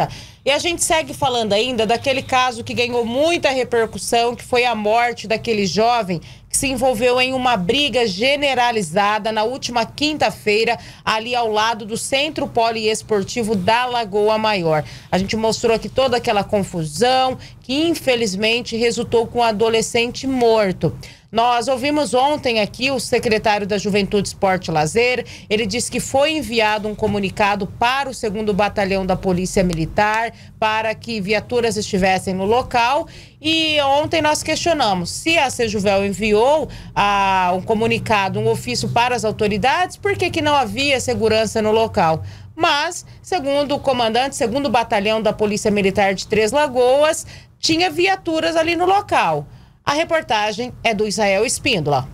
suspeita. E a gente segue falando ainda daquele caso que ganhou muita repercussão, que foi a morte daquele jovem que se envolveu em uma briga generalizada na última quinta-feira, ali ao lado do Centro Poliesportivo da Lagoa Maior. A gente mostrou aqui toda aquela confusão que, infelizmente, resultou com um adolescente morto. Nós ouvimos ontem aqui o secretário da Juventude, Esporte e Lazer. Ele disse que foi enviado um comunicado para o segundo batalhão da Polícia Militar para que viaturas estivessem no local. E ontem nós questionamos se a Sejuvel enviou ah, um comunicado, um ofício para as autoridades, por que, que não havia segurança no local? Mas, segundo o comandante, segundo o batalhão da Polícia Militar de Três Lagoas, tinha viaturas ali no local. A reportagem é do Israel Espíndola.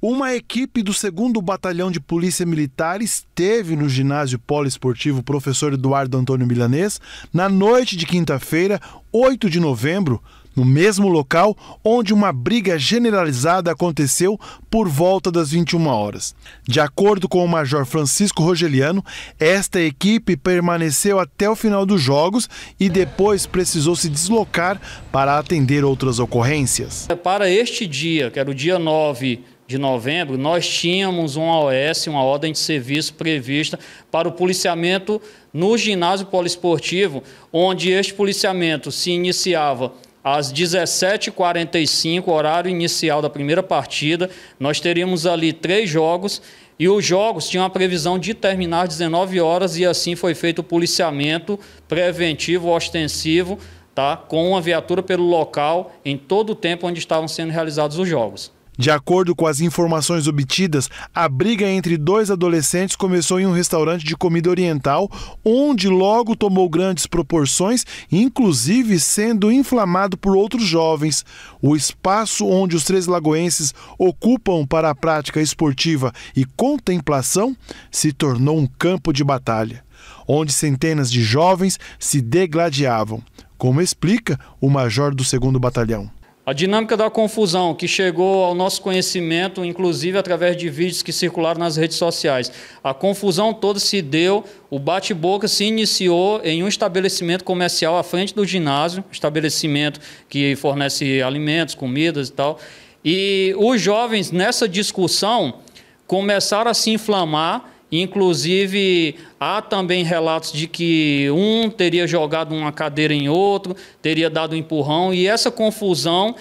Uma equipe do 2 Batalhão de Polícia Militar esteve no ginásio poliesportivo Professor Eduardo Antônio Milanês na noite de quinta-feira, 8 de novembro, no mesmo local onde uma briga generalizada aconteceu por volta das 21 horas. De acordo com o Major Francisco Rogeliano, esta equipe permaneceu até o final dos jogos e depois precisou se deslocar para atender outras ocorrências. Para este dia, que era o dia 9 de novembro, nós tínhamos uma OS, uma ordem de serviço prevista para o policiamento no ginásio poliesportivo, onde este policiamento se iniciava às 17h45, horário inicial da primeira partida. Nós teríamos ali três jogos e os jogos tinham a previsão de terminar às 19 horas e assim foi feito o policiamento preventivo, ostensivo, tá? com uma viatura pelo local em todo o tempo onde estavam sendo realizados os jogos. De acordo com as informações obtidas, a briga entre dois adolescentes começou em um restaurante de comida oriental, onde logo tomou grandes proporções, inclusive sendo inflamado por outros jovens. O espaço onde os três lagoenses ocupam para a prática esportiva e contemplação se tornou um campo de batalha, onde centenas de jovens se degladiavam, como explica o major do 2 Batalhão. A dinâmica da confusão que chegou ao nosso conhecimento, inclusive através de vídeos que circularam nas redes sociais. A confusão toda se deu, o bate-boca se iniciou em um estabelecimento comercial à frente do ginásio, estabelecimento que fornece alimentos, comidas e tal. E os jovens, nessa discussão, começaram a se inflamar Inclusive, há também relatos de que um teria jogado uma cadeira em outro, teria dado um empurrão, e essa confusão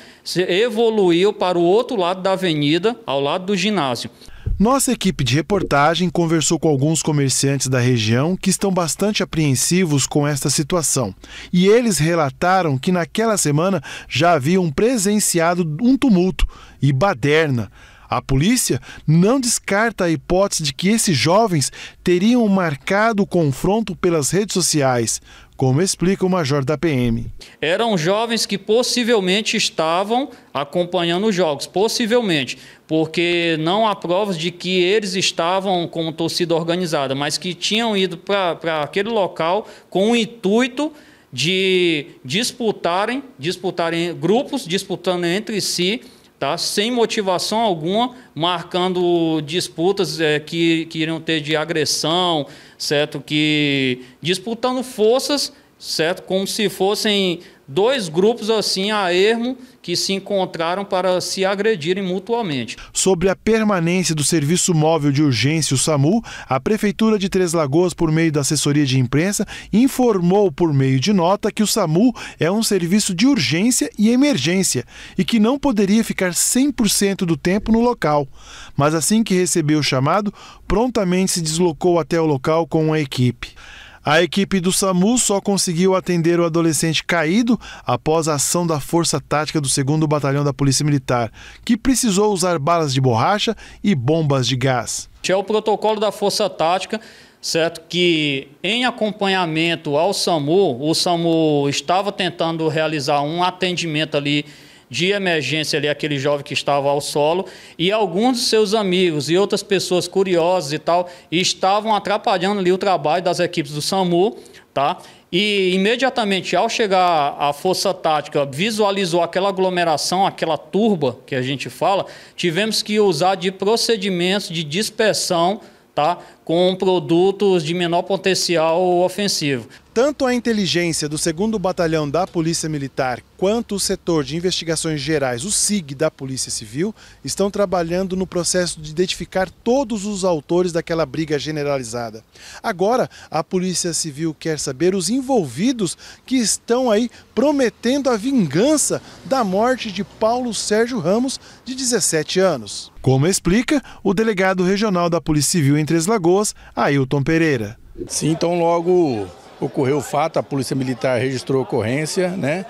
evoluiu para o outro lado da avenida, ao lado do ginásio. Nossa equipe de reportagem conversou com alguns comerciantes da região que estão bastante apreensivos com esta situação. E eles relataram que naquela semana já haviam presenciado um tumulto e baderna a polícia não descarta a hipótese de que esses jovens teriam marcado o confronto pelas redes sociais, como explica o major da PM. Eram jovens que possivelmente estavam acompanhando os jogos, possivelmente, porque não há provas de que eles estavam como torcida organizada, mas que tinham ido para aquele local com o intuito de disputarem, disputarem grupos, disputando entre si tá? sem motivação alguma, marcando disputas é, que, que iriam ter de agressão, certo? Que disputando forças, certo? Como se fossem dois grupos assim a ermo que se encontraram para se agredirem mutuamente. Sobre a permanência do Serviço Móvel de Urgência, o SAMU, a Prefeitura de Três Lagoas, por meio da assessoria de imprensa, informou por meio de nota que o SAMU é um serviço de urgência e emergência e que não poderia ficar 100% do tempo no local. Mas assim que recebeu o chamado, prontamente se deslocou até o local com a equipe. A equipe do SAMU só conseguiu atender o adolescente caído após a ação da Força Tática do 2 Batalhão da Polícia Militar, que precisou usar balas de borracha e bombas de gás. É o protocolo da Força Tática, certo? Que em acompanhamento ao SAMU, o SAMU estava tentando realizar um atendimento ali de emergência ali aquele jovem que estava ao solo e alguns de seus amigos e outras pessoas curiosas e tal estavam atrapalhando ali o trabalho das equipes do SAMU, tá? E imediatamente ao chegar a força tática visualizou aquela aglomeração, aquela turba que a gente fala, tivemos que usar de procedimentos de dispersão tá? com produtos de menor potencial ofensivo. Tanto a inteligência do 2 Batalhão da Polícia Militar quanto o setor de investigações gerais, o SIG da Polícia Civil, estão trabalhando no processo de identificar todos os autores daquela briga generalizada. Agora, a Polícia Civil quer saber os envolvidos que estão aí prometendo a vingança da morte de Paulo Sérgio Ramos, de 17 anos. Como explica o delegado regional da Polícia Civil em Três Lagoas, Ailton Pereira. Sim, então logo ocorreu o fato, a Polícia Militar registrou a ocorrência, né?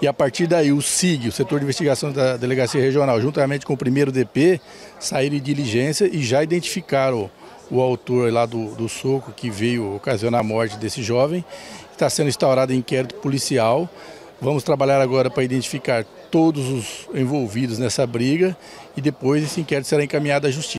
E a partir daí o SIG, o Setor de Investigação da Delegacia Regional, juntamente com o primeiro DP, saíram de diligência e já identificaram o, o autor lá do, do soco que veio ocasionar a morte desse jovem. Está sendo instaurado inquérito policial. Vamos trabalhar agora para identificar todos os envolvidos nessa briga e depois esse inquérito será encaminhado à Justiça.